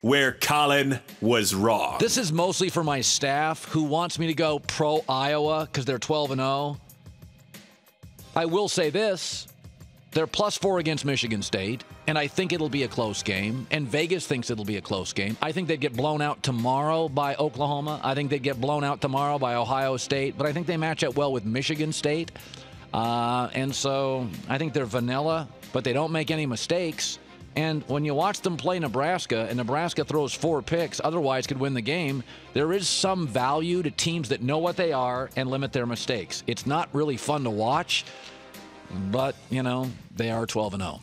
where Colin was wrong. This is mostly for my staff who wants me to go pro Iowa because they're 12 and 0. I will say this they're plus four against Michigan State, and I think it'll be a close game. And Vegas thinks it'll be a close game. I think they'd get blown out tomorrow by Oklahoma. I think they'd get blown out tomorrow by Ohio State, but I think they match up well with Michigan State. Uh, and so I think they're vanilla, but they don't make any mistakes. And when you watch them play Nebraska, and Nebraska throws four picks, otherwise could win the game, there is some value to teams that know what they are and limit their mistakes. It's not really fun to watch, but, you know, they are 12 and 0.